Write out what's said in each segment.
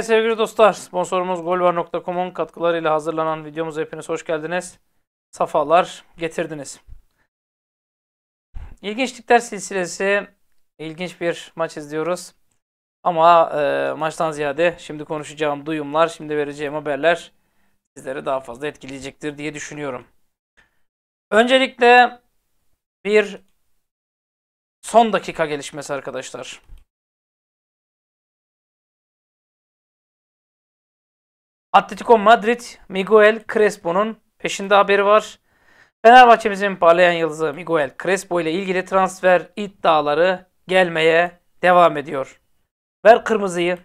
Evet sevgili dostlar, sponsorumuz golvar.com'un katkılarıyla hazırlanan videomuza hepiniz hoş geldiniz. Safalar getirdiniz. İlginçlikler silsilesi, ilginç bir maç izliyoruz. Ama e, maçtan ziyade şimdi konuşacağım duyumlar, şimdi vereceğim haberler sizleri daha fazla etkileyecektir diye düşünüyorum. Öncelikle bir son dakika gelişmesi arkadaşlar. Atletico Madrid Miguel Crespo'nun peşinde haberi var. Fenerbahçe'mizin parlayan yıldızı Miguel Crespo ile ilgili transfer iddiaları gelmeye devam ediyor. Ver kırmızıyı.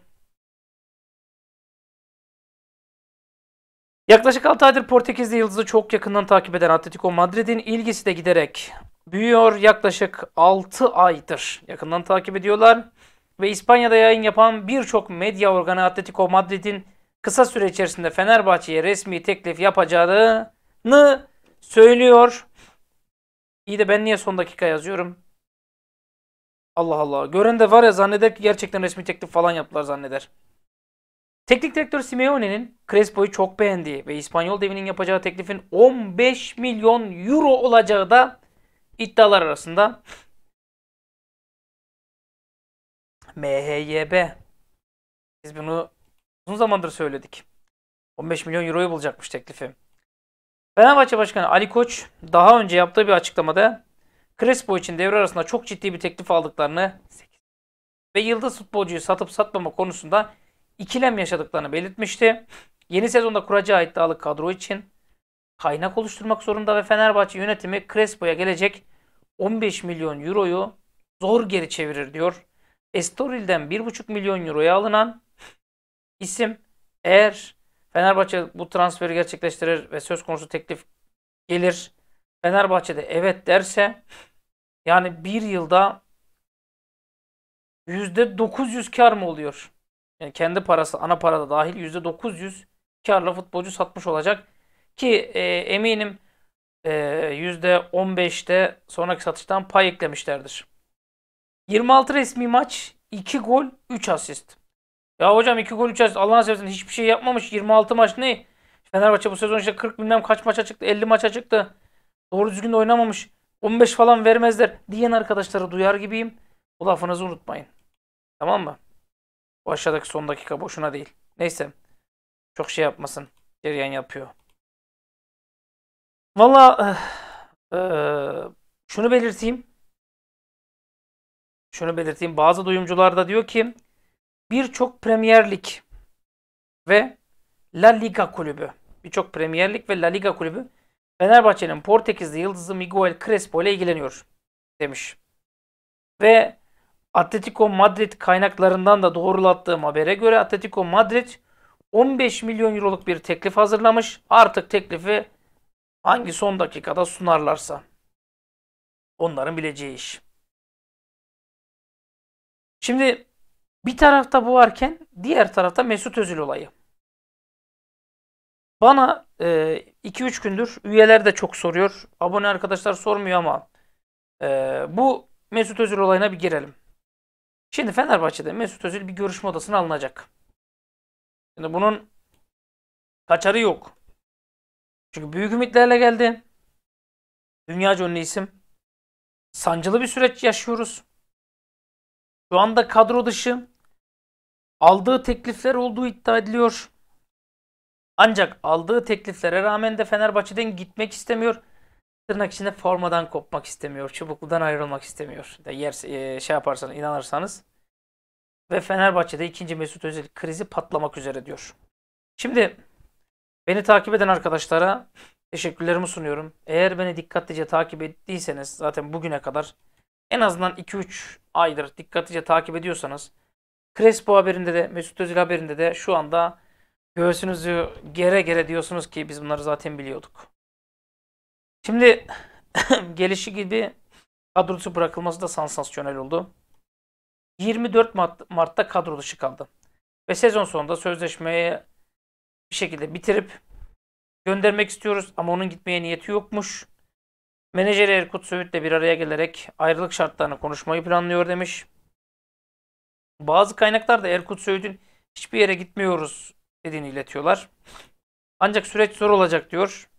Yaklaşık 6 aydır Portekizli yıldızı çok yakından takip eden Atletico Madrid'in ilgisi de giderek büyüyor. Yaklaşık 6 aydır yakından takip ediyorlar. Ve İspanya'da yayın yapan birçok medya organı Atletico Madrid'in kısa süre içerisinde Fenerbahçe'ye resmi teklif yapacağını söylüyor. İyi de ben niye son dakika yazıyorum? Allah Allah. Gören de var ya zanneder ki gerçekten resmi teklif falan yaptılar zanneder. Teknik direktör Simeone'nin Crespo'yu çok beğendiği ve İspanyol devinin yapacağı teklifin 15 milyon euro olacağı da iddialar arasında. MHYB. Biz bunu uzun zamandır söyledik. 15 milyon euroyu bulacakmış teklifi. Fenerbahçe Başkanı Ali Koç daha önce yaptığı bir açıklamada Crespo için devre arasında çok ciddi bir teklif aldıklarını ve yıldız futbolcuyu satıp satmama konusunda ikilem yaşadıklarını belirtmişti. Yeni sezonda kuracağı iddialı kadro için kaynak oluşturmak zorunda ve Fenerbahçe yönetimi Crespo'ya gelecek 15 milyon euroyu zor geri çevirir diyor. Estoril'den 1,5 milyon euroya alınan isim eğer Fenerbahçe bu transferi gerçekleştirir ve söz konusu teklif gelir. Fenerbahçe'de evet derse yani bir yılda %900 kar mı oluyor? Yani kendi parası ana parada dahil %900 karla futbolcu satmış olacak. Ki e, eminim e, %15'te sonraki satıştan pay eklemişlerdir. 26 resmi maç 2 gol 3 asist. Ya hocam 2 gol 3 asist Allah'ına seversen hiçbir şey yapmamış. 26 maç ne? Fenerbahçe bu sezon işte 40 bilmem kaç maça çıktı. 50 maça çıktı. Doğru düzgün de oynamamış. 15 falan vermezler diyen arkadaşları duyar gibiyim. Bu lafınızı unutmayın. Tamam mı? Bu aşağıdaki son dakika boşuna değil. Neyse. Çok şey yapmasın. Cereyan yapıyor. Valla e, şunu belirteyim. Şunu belirteyim. Bazı duyumcular da diyor ki birçok Premier Lig ve La Liga kulübü birçok Premier Lig ve La Liga kulübü Fenerbahçe'nin Portekizli yıldızı Miguel Crespo ile ilgileniyor demiş. Ve Atletico Madrid kaynaklarından da doğrulattığım habere göre Atletico Madrid 15 milyon euroluk bir teklif hazırlamış. Artık teklifi hangi son dakikada sunarlarsa onların bileceği iş. Şimdi bir tarafta bu varken diğer tarafta Mesut Özil olayı. Bana 2-3 e, gündür üyeler de çok soruyor. Abone arkadaşlar sormuyor ama e, bu Mesut Özil olayına bir girelim. Şimdi Fenerbahçe'de Mesut Özil bir görüşme odasına alınacak. Şimdi bunun kaçarı yok. Çünkü büyük ümitlerle geldi. Dünyaca ünlü isim. Sancılı bir süreç yaşıyoruz. Şu anda kadro dışı. Aldığı teklifler olduğu iddia ediliyor. Ancak aldığı tekliflere rağmen de Fenerbahçe'den gitmek istemiyor. Tırnak içinde formadan kopmak istemiyor. Çubukludan ayrılmak istemiyor. De yer e, şey yaparsanız inanırsanız. Ve Fenerbahçe'de ikinci Mesut Özil krizi patlamak üzere diyor. Şimdi beni takip eden arkadaşlara teşekkürlerimi sunuyorum. Eğer beni dikkatlice takip ettiyseniz zaten bugüne kadar en azından 2-3 aydır dikkatlice takip ediyorsanız Crespo haberinde de Mesut Özil haberinde de şu anda göğsünüzü gere gere diyorsunuz ki biz bunları zaten biliyorduk. Şimdi gelişi gibi kadrosu bırakılması da sansasyonel oldu. 24 Mart, Mart'ta kadro dışı kaldı. Ve sezon sonunda sözleşmeyi bir şekilde bitirip göndermek istiyoruz ama onun gitmeye niyeti yokmuş. Menajeri Erkut Söğüt'le bir araya gelerek ayrılık şartlarını konuşmayı planlıyor demiş. Bazı kaynaklar da Erkut Söğüt'ün hiçbir yere gitmiyoruz dediğini iletiyorlar. Ancak süreç zor olacak diyor.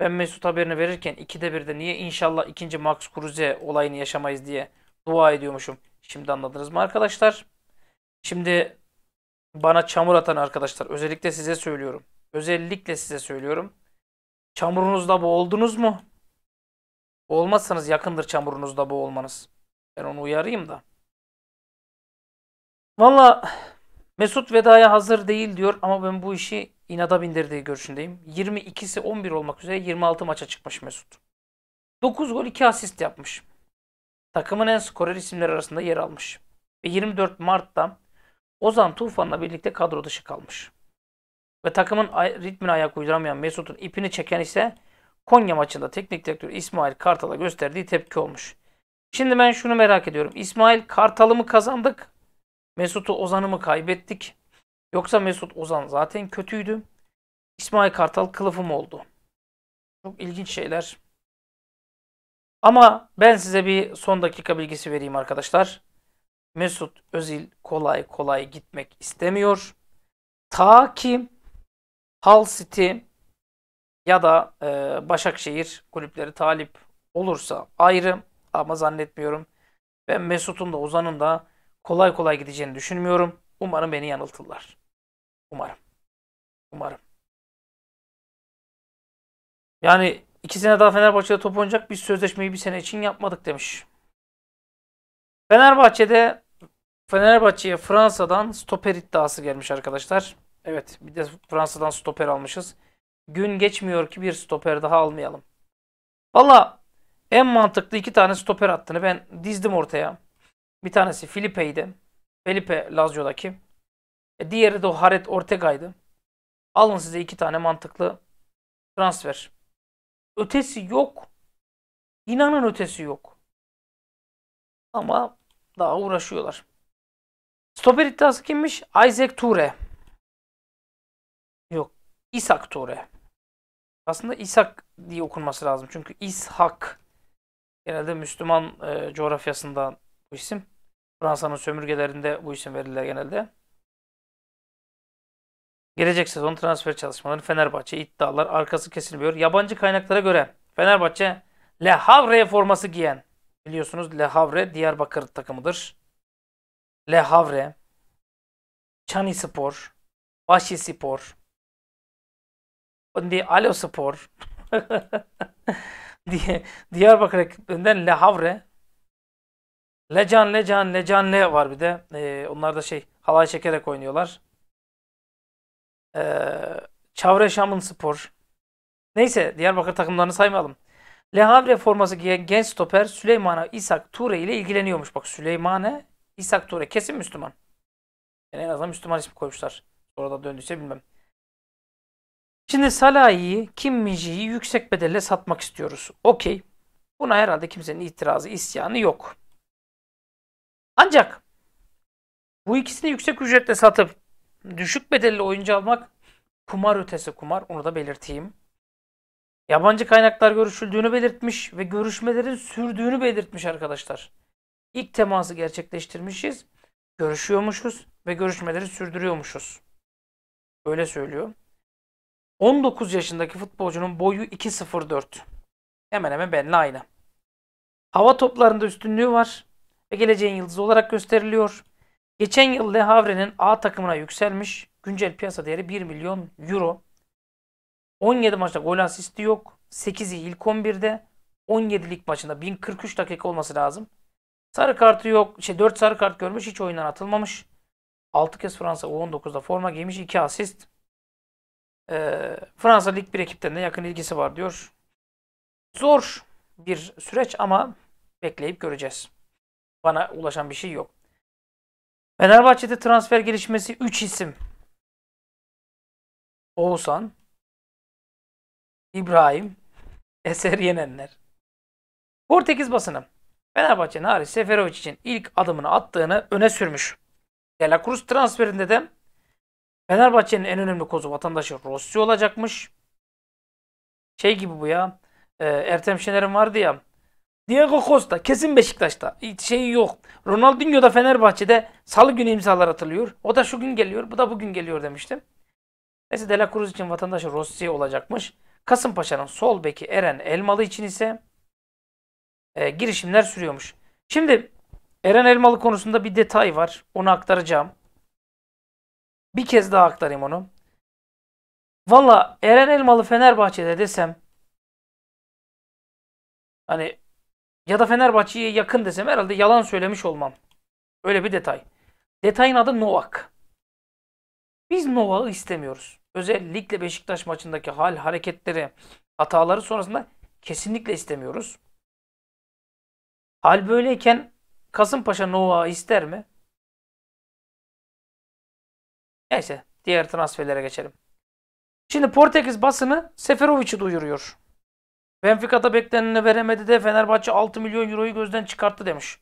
Ben Mesut haberini verirken ikide birde niye inşallah ikinci Max Kruse olayını yaşamayız diye dua ediyormuşum. Şimdi anladınız mı arkadaşlar? Şimdi bana çamur atan arkadaşlar özellikle size söylüyorum. Özellikle size söylüyorum. Çamurunuzda boğuldunuz mu? Olmazsanız yakındır çamurunuzda boğulmanız. Ben onu uyarayım da. Valla Mesut vedaya hazır değil diyor ama ben bu işi inada bindirdiği görüşündeyim. 22'si 11 olmak üzere 26 maça çıkmış Mesut. 9 gol 2 asist yapmış. Takımın en skorer isimleri arasında yer almış. Ve 24 Mart'ta Ozan Tufan'la birlikte kadro dışı kalmış. Ve takımın ritmine ayak uyduramayan Mesut'un ipini çeken ise Konya maçında teknik direktör İsmail Kartal'a gösterdiği tepki olmuş. Şimdi ben şunu merak ediyorum. İsmail Kartal'ı mı kazandık? Mesut'u Ozan'ı mı kaybettik? Yoksa Mesut Ozan zaten kötüydü. İsmail Kartal kılıfı mı oldu? Çok ilginç şeyler. Ama ben size bir son dakika bilgisi vereyim arkadaşlar. Mesut Özil kolay kolay gitmek istemiyor. Ta ki Hull City ya da e, Başakşehir kulüpleri talip olursa ayrı ama zannetmiyorum. Ben Mesut'un da Ozan'ın da kolay kolay gideceğini düşünmüyorum. Umarım beni yanıltırlar. Umarım. Umarım. Yani iki sene daha Fenerbahçe'de top oynayacak. Biz sözleşmeyi bir sene için yapmadık demiş. Fenerbahçe'de Fenerbahçe'ye Fransa'dan stoper iddiası gelmiş arkadaşlar. Evet bir de Fransa'dan stoper almışız. Gün geçmiyor ki bir stoper daha almayalım. Valla en mantıklı iki tane stoper attığını ben dizdim ortaya. Bir tanesi Felipe'ydi. Felipe Lazio'daki. E, diğeri de o Haret Ortega'ydı. Alın size iki tane mantıklı transfer. Ötesi yok. İnanın ötesi yok. Ama daha uğraşıyorlar. Stoper iddiası kimmiş? Isaac Toure. Yok. İshak Toure. Aslında İshak diye okunması lazım. Çünkü İshak genelde Müslüman e, coğrafyasında bu isim. Fransa'nın sömürgelerinde bu isim verirler genelde. Gelecek sezon transfer çalışmaları Fenerbahçe iddialar arkası kesilmiyor. Yabancı kaynaklara göre Fenerbahçe Le Havre forması giyen biliyorsunuz Le Havre Diyarbakır takımıdır. Le Havre, Çani Spor, Başi Spor, Alo Spor Diyarbakır ekiplerinden Le Havre Lecan Lecan Lecan Le var bir de. Ee, onlar da şey halay çekerek oynuyorlar. Ee, Çavre Şam'ın Spor. Neyse Diyarbakır takımlarını saymayalım. Le Havre forması giyen genç stoper Süleymane İshak Ture ile ilgileniyormuş. Bak Süleymane İshak Ture kesin Müslüman. Yani en azından Müslüman ismi koymuşlar. Sonra da döndüyse bilmem. Şimdi Salah'ı, Kim Minji'yi yüksek bedelle satmak istiyoruz. Okey. Buna herhalde kimsenin itirazı, isyanı yok. Ancak bu ikisini yüksek ücretle satıp düşük bedelli oyuncu almak kumar ötesi kumar. Onu da belirteyim. Yabancı kaynaklar görüşüldüğünü belirtmiş ve görüşmelerin sürdüğünü belirtmiş arkadaşlar. İlk teması gerçekleştirmişiz. Görüşüyormuşuz ve görüşmeleri sürdürüyormuşuz. Öyle söylüyor. 19 yaşındaki futbolcunun boyu 2.04. Hemen hemen benimle aynı. Hava toplarında üstünlüğü var ve geleceğin yıldızı olarak gösteriliyor. Geçen yıl Le Havre'nin A takımına yükselmiş. Güncel piyasa değeri 1 milyon euro. 17 maçta gol asisti yok. 8'i ilk 11'de. 17 lig maçında 1043 dakika olması lazım. Sarı kartı yok. Şey 4 sarı kart görmüş. Hiç oyundan atılmamış. 6 kez Fransa U19'da forma giymiş. 2 asist. Ee, Fransa Lig 1 ekiplerine yakın ilgisi var diyor. Zor bir süreç ama bekleyip göreceğiz. Bana ulaşan bir şey yok. Fenerbahçe'de transfer gelişmesi 3 isim. Oğuzhan, İbrahim, Eser Yenenler. Portekiz basını Fenerbahçe'nin Haris Seferovic için ilk adımını attığını öne sürmüş. De Cruz transferinde de Fenerbahçe'nin en önemli kozu vatandaşı Rossi olacakmış. Şey gibi bu ya. E, Ertem Şener'in vardı ya. Diego Costa kesin Beşiktaş'ta. Şey yok. Ronaldinho da Fenerbahçe'de salı günü imzalar atılıyor. O da şu gün geliyor. Bu da bugün geliyor demiştim. Neyse De Cruz için vatandaşı Rossi olacakmış. Kasımpaşa'nın sol beki Eren Elmalı için ise e, girişimler sürüyormuş. Şimdi Eren Elmalı konusunda bir detay var. Onu aktaracağım. Bir kez daha aktarayım onu. Valla Eren Elmalı Fenerbahçe'de desem hani ya da Fenerbahçe'ye yakın desem herhalde yalan söylemiş olmam. Öyle bir detay. Detayın adı Novak. Biz Novak'ı istemiyoruz. Özellikle Beşiktaş maçındaki hal, hareketleri, hataları sonrasında kesinlikle istemiyoruz. Hal böyleyken Kasımpaşa Novak'ı ister mi? Neyse diğer transferlere geçelim. Şimdi Portekiz basını Seferovic'i duyuruyor. Benfica'da bekleneni veremedi de Fenerbahçe 6 milyon euroyu gözden çıkarttı demiş.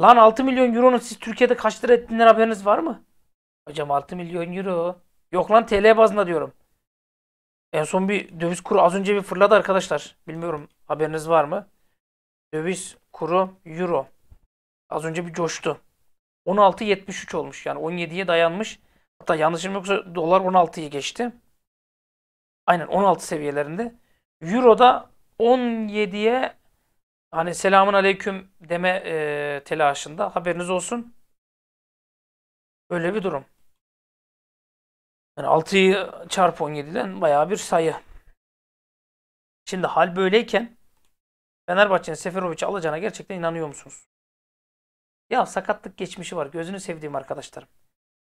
Lan 6 milyon euronun siz Türkiye'de kaç lira ettiğinden haberiniz var mı? Hocam 6 milyon euro. Yok lan TL bazında diyorum. En son bir döviz kuru az önce bir fırladı arkadaşlar. Bilmiyorum haberiniz var mı? Döviz kuru euro. Az önce bir coştu. 16.73 olmuş. Yani 17'ye dayanmış. Hatta yanlışım yoksa dolar 16'yı geçti. Aynen 16 seviyelerinde. Euro da 17'ye hani selamun aleyküm deme e, telaşında haberiniz olsun. Böyle bir durum. Yani 6'yı çarpı 17'den bayağı bir sayı. Şimdi hal böyleyken Fenerbahçe'nin Seferovic'i alacağına gerçekten inanıyor musunuz? Ya sakatlık geçmişi var. Gözünü sevdiğim arkadaşlarım.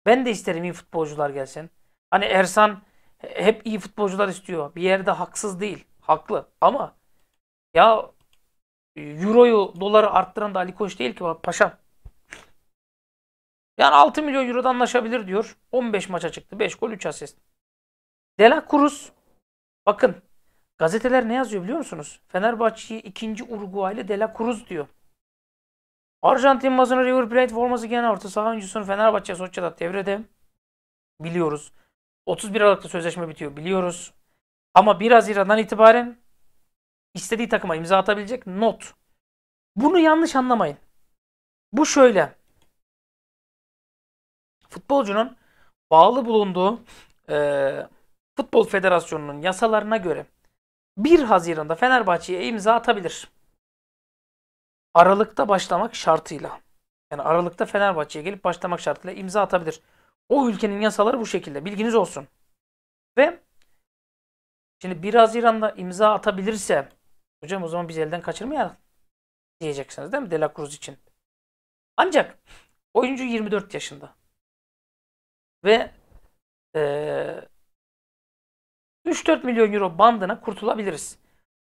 Ben de isterim iyi futbolcular gelsin. Hani Ersan hep iyi futbolcular istiyor. Bir yerde haksız değil. Haklı. Ama ya Euro'yu, doları arttıran da Ali Koç değil ki paşam. Yani 6 milyon Euro'da anlaşabilir diyor. 15 maça çıktı. 5 gol 3 asist. De La Cruz bakın gazeteler ne yazıyor biliyor musunuz? Fenerbahçe'yi ikinci Uruguaylı De La Cruz diyor. Arjantin basını River Plate forması giyen orta saha oyuncusunu Fenerbahçe Soçya'da devrede biliyoruz. 31 Aralık'ta sözleşme bitiyor biliyoruz. Ama 1 Haziran'dan itibaren istediği takıma imza atabilecek not. Bunu yanlış anlamayın. Bu şöyle. Futbolcunun bağlı bulunduğu e, Futbol Federasyonu'nun yasalarına göre 1 Haziran'da Fenerbahçe'ye imza atabilir. Aralıkta başlamak şartıyla. Yani Aralık'ta Fenerbahçe'ye gelip başlamak şartıyla imza atabilir. O ülkenin yasaları bu şekilde. Bilginiz olsun. Ve şimdi 1 Haziran'da imza atabilirse hocam o zaman biz elden kaçırmayalım diyeceksiniz değil mi De La Cruz için? Ancak oyuncu 24 yaşında. Ve ee, 3-4 milyon euro bandına kurtulabiliriz.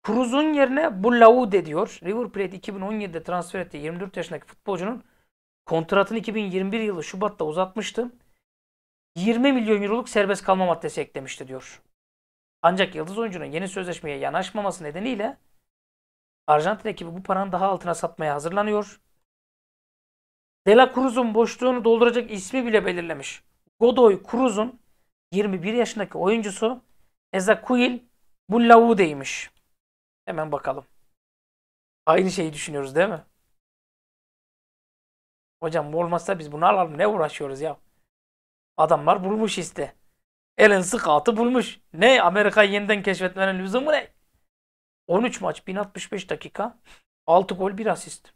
Cruz'un yerine bu Laude diyor. River Plate 2017'de transfer ettiği 24 yaşındaki futbolcunun kontratını 2021 yılı Şubat'ta uzatmıştı. 20 milyon euroluk serbest kalma maddesi eklemişti diyor. Ancak yıldız oyuncunun yeni sözleşmeye yanaşmaması nedeniyle Arjantin ekibi bu paranın daha altına satmaya hazırlanıyor. De La Cruz'un boşluğunu dolduracak ismi bile belirlemiş. Godoy Cruz'un 21 yaşındaki oyuncusu Ezequiel Bullaude'ymiş. Hemen bakalım. Aynı şeyi düşünüyoruz değil mi? Hocam bu olmazsa biz bunu alalım. Ne uğraşıyoruz ya? Adamlar bulmuş işte. Elin Scott'ı bulmuş. Ne? Amerika'yı yeniden keşfetmenin lüzumu ne? 13 maç 1065 dakika 6 gol 1 asist.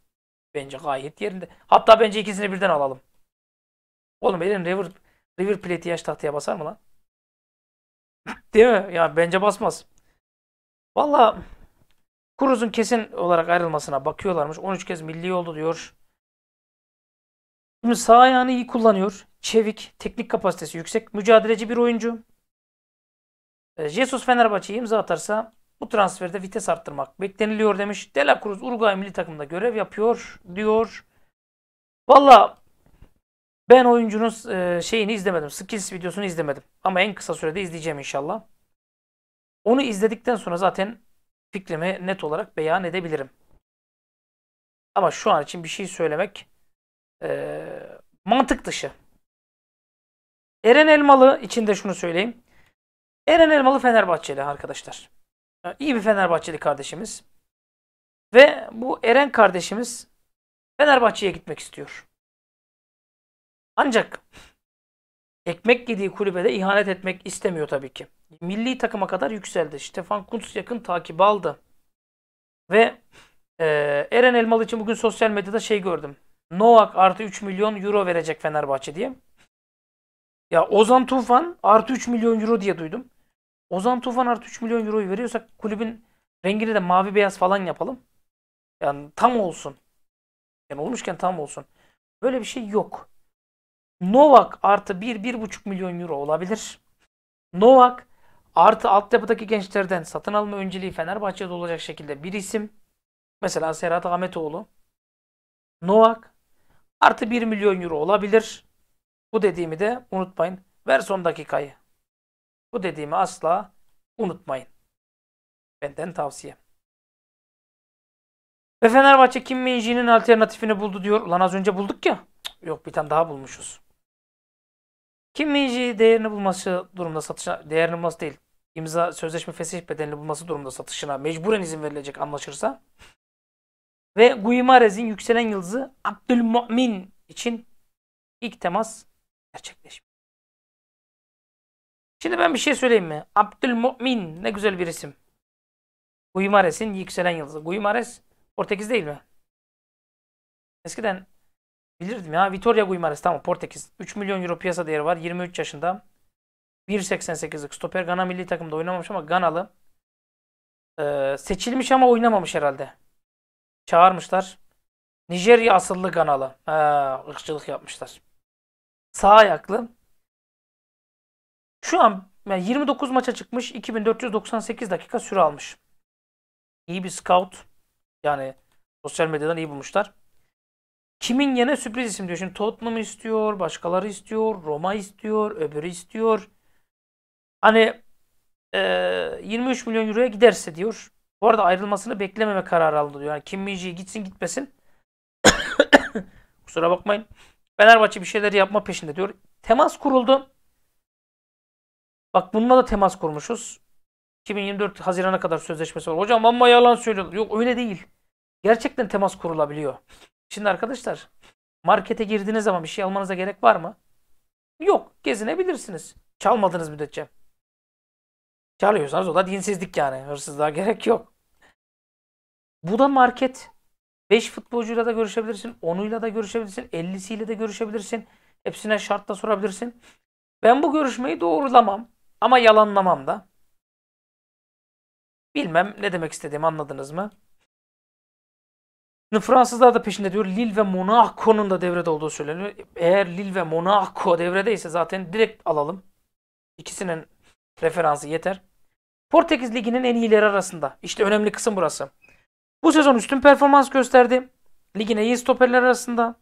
Bence gayet yerinde. Hatta bence ikisini birden alalım. Oğlum elin River, River Plate'i yaş tahtaya basar mı lan? Değil mi? Ya bence basmaz. Valla Cruz'un kesin olarak ayrılmasına bakıyorlarmış. 13 kez milli oldu diyor. Şimdi sağ ayağını iyi kullanıyor. Çevik, teknik kapasitesi yüksek, mücadeleci bir oyuncu. E, Jesus Fenerbahçe'ye imza atarsa bu transferde vites arttırmak bekleniliyor demiş. De La Cruz Uruguay milli takımında görev yapıyor diyor. Valla ben oyuncunun e, şeyini izlemedim. Skills videosunu izlemedim. Ama en kısa sürede izleyeceğim inşallah. Onu izledikten sonra zaten fikrimi net olarak beyan edebilirim. Ama şu an için bir şey söylemek e, mantık dışı. Eren Elmalı için de şunu söyleyeyim. Eren Elmalı Fenerbahçeli arkadaşlar. İyi bir Fenerbahçeli kardeşimiz. Ve bu Eren kardeşimiz Fenerbahçe'ye gitmek istiyor. Ancak ekmek yediği kulübede ihanet etmek istemiyor tabii ki. Milli takıma kadar yükseldi. Stefan Kuntz yakın takip aldı. Ve e, Eren Elmalı için bugün sosyal medyada şey gördüm. Novak artı 3 milyon euro verecek Fenerbahçe diye. Ya Ozan Tufan artı 3 milyon euro diye duydum. Ozan Tufan artı 3 milyon euroyu veriyorsak kulübün rengini de mavi beyaz falan yapalım. Yani tam olsun. Yani olmuşken tam olsun. Böyle bir şey yok. Novak artı 1-1,5 milyon euro olabilir. Novak artı altyapıdaki gençlerden satın alma önceliği Fenerbahçe'de olacak şekilde bir isim. Mesela Serhat Ahmetoğlu. Novak artı 1 milyon euro olabilir. Bu dediğimi de unutmayın. Ver son dakikayı. Bu dediğimi asla unutmayın. Benden tavsiye. Ve Fenerbahçe Kim Min-ji'nin alternatifini buldu diyor. Lan az önce bulduk ya. yok bir tane daha bulmuşuz. Kim Min-ji değerini bulması durumda satışa değerini bulması değil. İmza sözleşme fesih bedelini bulması durumda satışına mecburen izin verilecek anlaşırsa. Ve Guimarães'in yükselen yıldızı Abdülmumin için ilk temas gerçekleşmiş. Şimdi ben bir şey söyleyeyim mi? Abdülmumin ne güzel bir isim. Guimarães'in yükselen yıldızı. Guimarães Portekiz değil mi? Eskiden bilirdim ya. Vitoria Guimarães tamam Portekiz. 3 milyon euro piyasa değeri var. 23 yaşında. 1.88'lik stoper. Gana milli takımda oynamamış ama Ganalı. Ee, seçilmiş ama oynamamış herhalde. Çağırmışlar. Nijerya asıllı Ganalı. Ha, ırkçılık yapmışlar. Sağ ayaklı. Şu an yani 29 maça çıkmış. 2498 dakika süre almış. İyi bir scout. Yani sosyal medyadan iyi bulmuşlar. Kimin yine sürpriz isim diyor. Şimdi Tottenham istiyor, başkaları istiyor, Roma istiyor, öbürü istiyor. Hani e, 23 milyon euroya giderse diyor. Bu arada ayrılmasını beklememe kararı aldı diyor. Yani Kim Min gitsin gitmesin. Kusura bakmayın. Fenerbahçe bir şeyler yapma peşinde diyor. Temas kuruldu. Bak bununla da temas kurmuşuz. 2024 Haziran'a kadar sözleşmesi var. Hocam amma yalan söylüyor. Yok öyle değil. Gerçekten temas kurulabiliyor. Şimdi arkadaşlar markete girdiğiniz zaman bir şey almanıza gerek var mı? Yok. Gezinebilirsiniz. Çalmadığınız müddetçe. Çalıyorsanız o da dinsizlik yani. Hırsızlığa gerek yok. Bu da market. 5 futbolcuyla da görüşebilirsin. 10'uyla da görüşebilirsin. 50'siyle de görüşebilirsin. Hepsine şartla sorabilirsin. Ben bu görüşmeyi doğrulamam. Ama yalanlamam da. Bilmem ne demek istediğimi anladınız mı? Fransızlar da peşinde diyor. Lille ve Monaco'nun da devrede olduğu söyleniyor. Eğer Lille ve Monaco devredeyse zaten direkt alalım. İkisinin referansı yeter. Portekiz Ligi'nin en iyileri arasında. İşte önemli kısım burası. Bu sezon üstün performans gösterdi. Ligin en iyi stoperler arasında.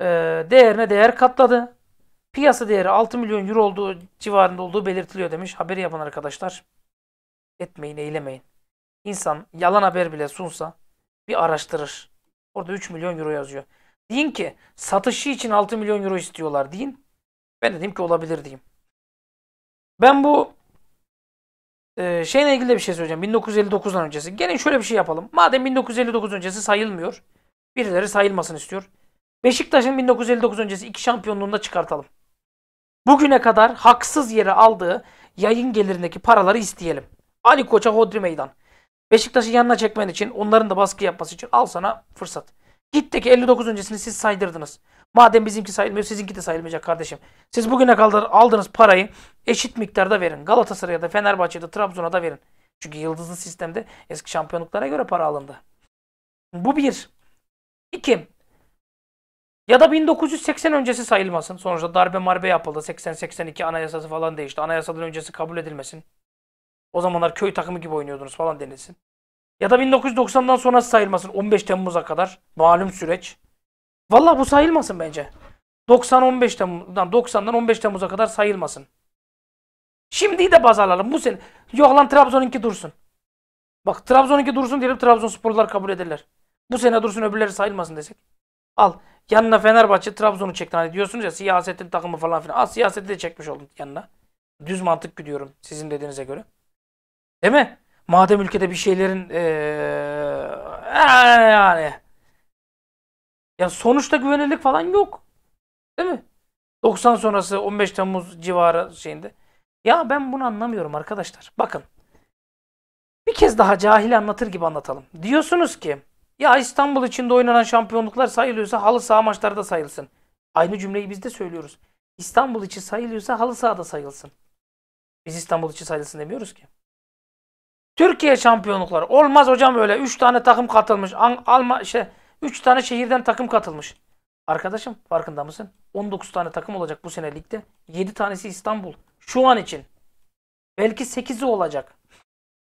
Ee, değerine değer katladı. Piyasa değeri 6 milyon euro olduğu civarında olduğu belirtiliyor demiş. Haberi yapan arkadaşlar. Etmeyin, eylemeyin. İnsan yalan haber bile sunsa bir araştırır. Orada 3 milyon euro yazıyor. Deyin ki satışı için 6 milyon euro istiyorlar deyin. Ben de diyeyim ki olabilir diyeyim. Ben bu e, şeyle ilgili de bir şey söyleyeceğim. 1959'dan öncesi. Gelin şöyle bir şey yapalım. Madem 1959 öncesi sayılmıyor. Birileri sayılmasın istiyor. Beşiktaş'ın 1959 öncesi iki şampiyonluğunu da çıkartalım. Bugüne kadar haksız yere aldığı yayın gelirindeki paraları isteyelim. Ali Koç'a hodri meydan. Beşiktaş'ı yanına çekmen için, onların da baskı yapması için al sana fırsat. Gitti ki 59 öncesini siz saydırdınız. Madem bizimki sayılmıyor, sizinki de sayılmayacak kardeşim. Siz bugüne kadar aldığınız parayı eşit miktarda verin. Galatasaray'a da, Fenerbahçe'de, Trabzon'a da verin. Çünkü yıldızlı sistemde eski şampiyonluklara göre para alındı. Bu bir. İki. Ya da 1980 öncesi sayılmasın. Sonuçta darbe marbe yapıldı. 80-82 anayasası falan değişti. Anayasadan öncesi kabul edilmesin. O zamanlar köy takımı gibi oynuyordunuz falan denilsin. Ya da 1990'dan sonra sayılmasın 15 Temmuz'a kadar. Malum süreç. Vallahi bu sayılmasın bence. 90 15 Temmuz'dan 90'dan 15 Temmuz'a kadar sayılmasın. Şimdi de baz alalım. Bu sene. Yok lan Trabzon'unki dursun. Bak Trabzon'unki dursun diyelim Trabzonsporlular kabul ederler. Bu sene dursun öbürleri sayılmasın desek. Al. Yanına Fenerbahçe Trabzon'u çekti. Hani diyorsunuz ya siyasetin takımı falan filan. Al siyaseti de çekmiş oldun yanına. Düz mantık gidiyorum sizin dediğinize göre. Değil mi? Madem ülkede bir şeylerin ee, yani. Ya sonuçta güvenilirlik falan yok. Değil mi? 90 sonrası 15 Temmuz civarı şeyinde. Ya ben bunu anlamıyorum arkadaşlar. Bakın. Bir kez daha cahil anlatır gibi anlatalım. Diyorsunuz ki ya İstanbul içinde oynanan şampiyonluklar sayılıyorsa halı saha maçları da sayılsın. Aynı cümleyi biz de söylüyoruz. İstanbul içi sayılıyorsa halı sahada sayılsın. Biz İstanbul içi sayılsın demiyoruz ki. Türkiye şampiyonlukları. Olmaz hocam öyle. 3 tane takım katılmış. An Alma şey 3 tane şehirden takım katılmış. Arkadaşım farkında mısın? 19 tane takım olacak bu sene ligde. 7 tanesi İstanbul. Şu an için. Belki 8'i olacak.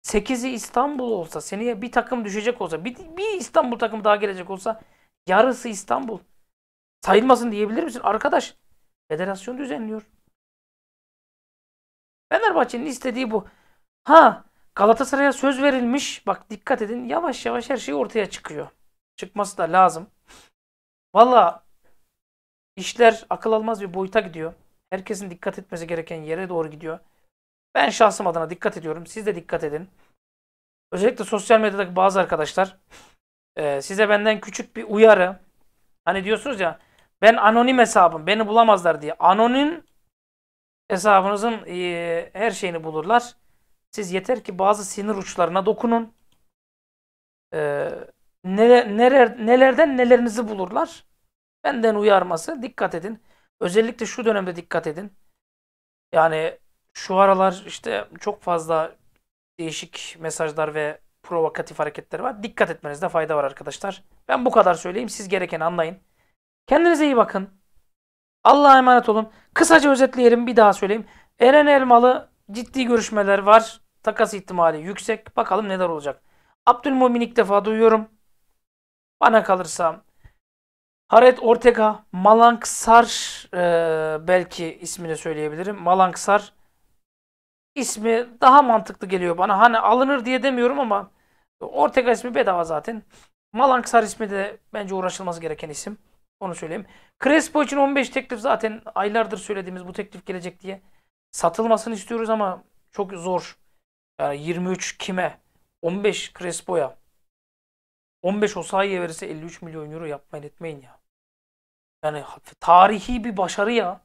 8'i İstanbul olsa, seneye bir takım düşecek olsa, bir, bir İstanbul takımı daha gelecek olsa yarısı İstanbul. Sayılmasın diyebilir misin? Arkadaş, federasyon düzenliyor. Fenerbahçe'nin istediği bu. Ha, Galatasaray'a söz verilmiş. Bak dikkat edin. Yavaş yavaş her şey ortaya çıkıyor. Çıkması da lazım. Valla işler akıl almaz bir boyuta gidiyor. Herkesin dikkat etmesi gereken yere doğru gidiyor. Ben şahsım adına dikkat ediyorum. Siz de dikkat edin. Özellikle sosyal medyadaki bazı arkadaşlar e, size benden küçük bir uyarı. Hani diyorsunuz ya ben anonim hesabım beni bulamazlar diye. Anonim hesabınızın e, her şeyini bulurlar. Siz yeter ki bazı sinir uçlarına dokunun. E, neler, neler, nelerden nelerinizi bulurlar. Benden uyarması. Dikkat edin. Özellikle şu dönemde dikkat edin. Yani şu aralar işte çok fazla değişik mesajlar ve provokatif hareketler var. Dikkat etmenizde fayda var arkadaşlar. Ben bu kadar söyleyeyim. Siz gerekeni anlayın. Kendinize iyi bakın. Allah'a emanet olun. Kısaca özetleyelim bir daha söyleyeyim. Eren Elmalı ciddi görüşmeler var. Takas ihtimali yüksek. Bakalım neler olacak. Abdülmumin ilk defa duyuyorum. Bana kalırsa Haret Ortega, Malanksar e, belki ismini söyleyebilirim. Malanksar ismi daha mantıklı geliyor bana. Hani alınır diye demiyorum ama Ortega ismi bedava zaten. Malanksar ismi de bence uğraşılması gereken isim. Onu söyleyeyim. Crespo için 15 teklif zaten aylardır söylediğimiz bu teklif gelecek diye. Satılmasını istiyoruz ama çok zor. Yani 23 kime? 15 Crespo'ya. 15 Osayi'ye verirse 53 milyon euro yapmayın etmeyin ya. Yani tarihi bir başarı ya.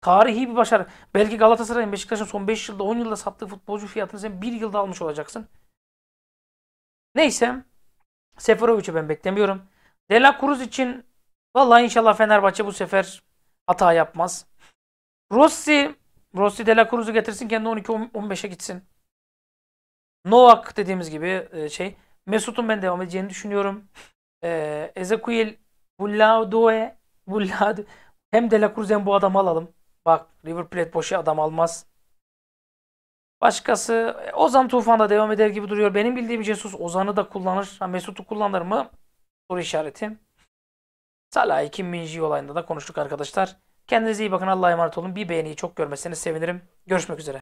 Tarihi bir başarı. Belki Galatasaray'ın Beşiktaş'ın son 5 yılda 10 yılda sattığı futbolcu fiyatını sen 1 yılda almış olacaksın. Neyse. Seferovic'i ben beklemiyorum. De Cruz için vallahi inşallah Fenerbahçe bu sefer hata yapmaz. Rossi Rossi De Cruz'u getirsin kendi 12-15'e gitsin. Novak dediğimiz gibi e, şey. Mesut'un ben devam edeceğini düşünüyorum. Ee, Ezekiel Bulladoe Bullado hem De La Cruz hem bu adamı alalım. Bak River Plate boşu adam almaz. Başkası Ozan Tufan'da devam eder gibi duruyor. Benim bildiğim Jesus Ozan'ı da kullanır. Ha, Mesut'u kullanır mı? Soru işareti. Salah Kim Minji olayında da konuştuk arkadaşlar. Kendinize iyi bakın. Allah'a emanet olun. Bir beğeniyi çok görmezseniz sevinirim. Görüşmek üzere.